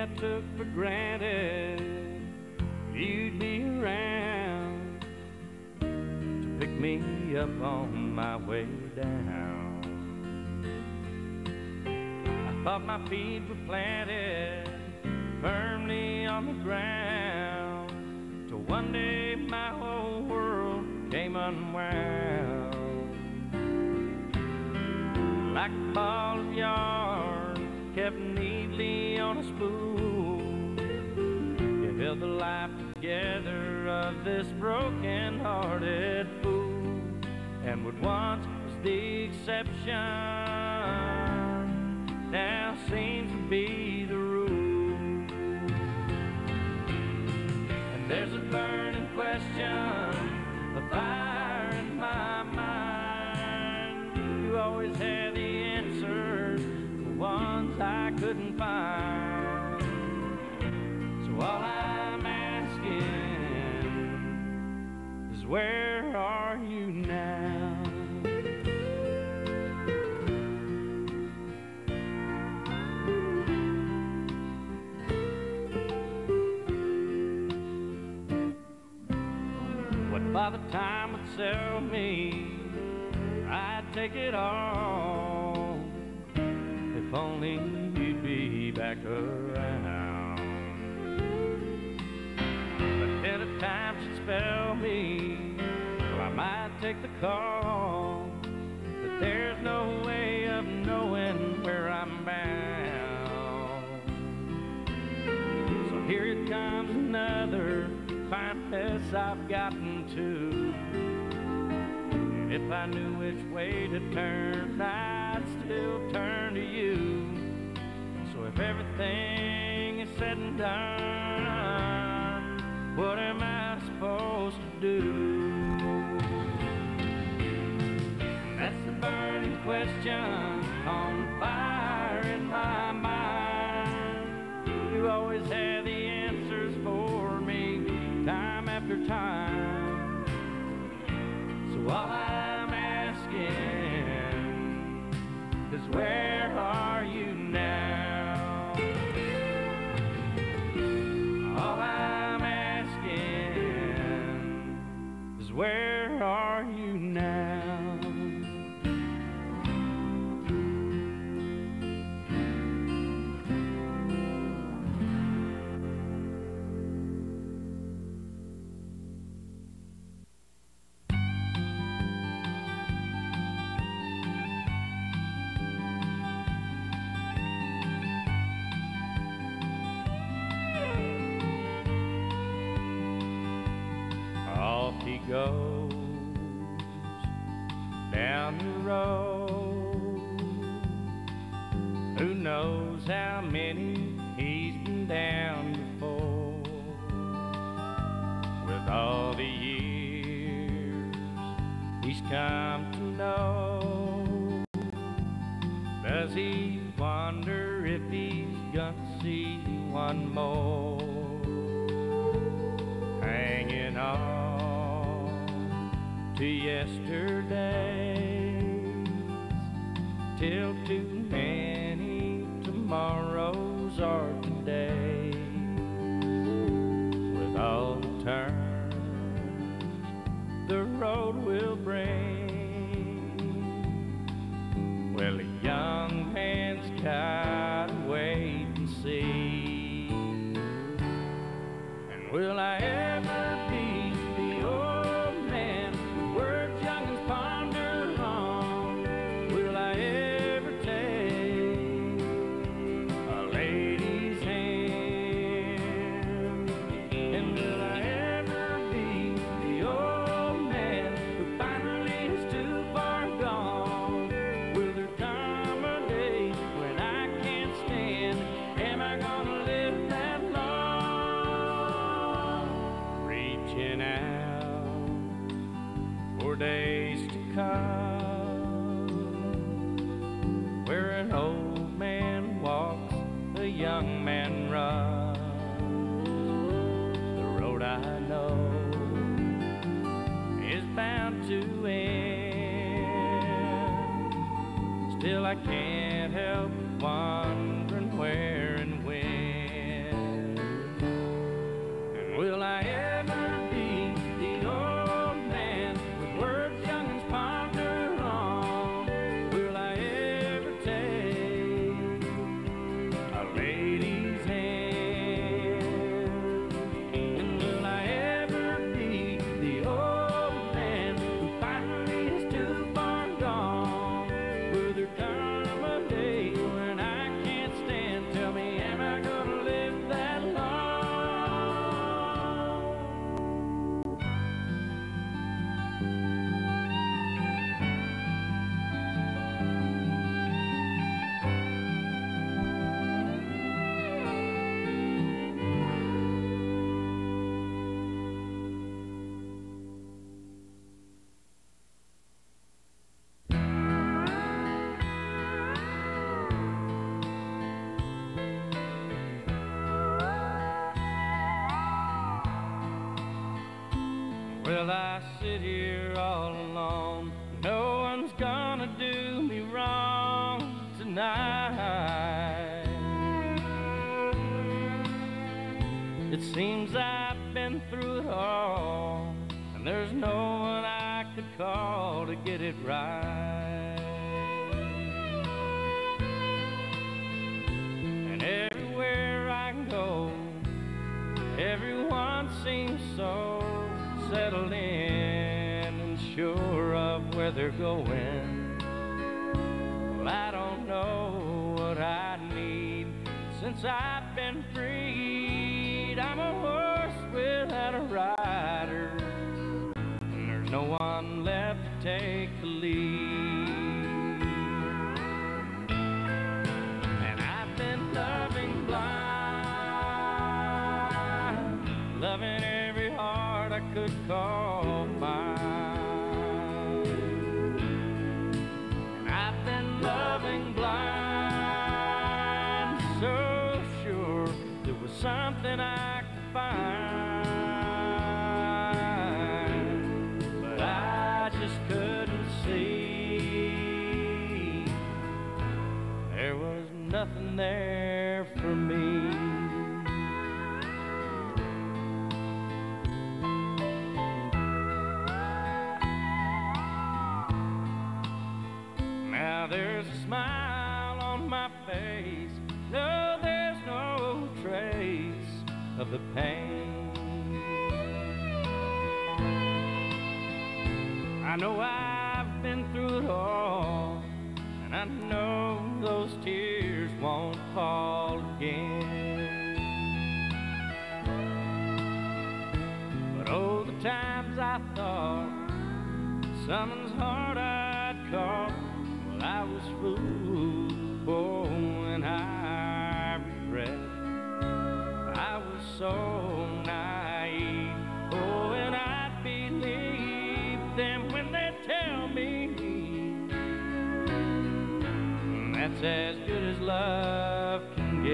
I took for granted you'd be around to pick me up on my way down. I thought my feet were planted firmly on the ground till one day my whole world came unwound. Like a ball of yarn Held the life together of this broken hearted fool. And what once was the exception now seems to be the rule. And there's a burning where are you now? What by the time would sell me, I'd take it all. If only you'd be back around. But then at times spell me, I might take the call. But there's no way of knowing where I'm bound. So here it comes another fine I've gotten to. And if I knew which way to turn, I'd still turn to you. So if everything is said and done, what am I supposed to do? That's the burning question on fire in my mind. You always had the answers for me, time after time. So all I'm asking is where down the road. Who knows how many he's been down before? With all the years he's come to know, does he wonder if he's gonna see one more? hanging on to yesterday till too many tomorrows are today. With all the turns the road will bring. Well a young man's gotta wait and see. And will I end. Still, I can't help wondering where Well, I sit here all alone. No one's gonna do me wrong tonight. It seems I've been through it all, and there's no one I could call to get it right. And everywhere I go, everyone seems so settled in and sure of where they're going. Well, I don't know what I need since I've been freed. I'm a horse without a rider, and there's no one left to take could call mine. And I've been loving blind, so sure there was something I could find, but I just couldn't see. There was nothing there I know I've been through it all, and I know those tears won't fall again. But oh, the times I thought someone's heart I'd caught, well, I was fooled, oh, and I regret. I was so that's as good as love can get.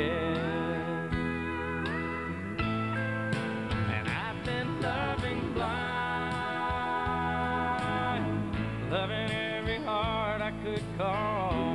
And I've been loving blind, loving every heart I could call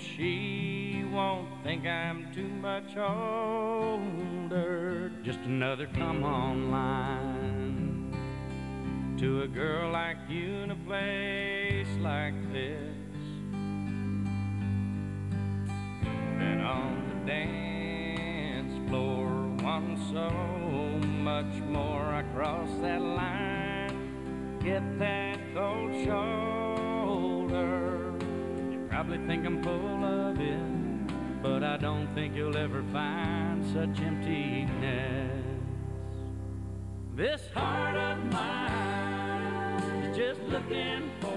she won't think I'm too much older. Just another come on line to a girl like you in a place like this. Been on the dance floor once so much more. I cross that line, get that cold shoulder. Probably think I'm full of it, but I don't think you'll ever find such emptiness. This heart of mine is just looking for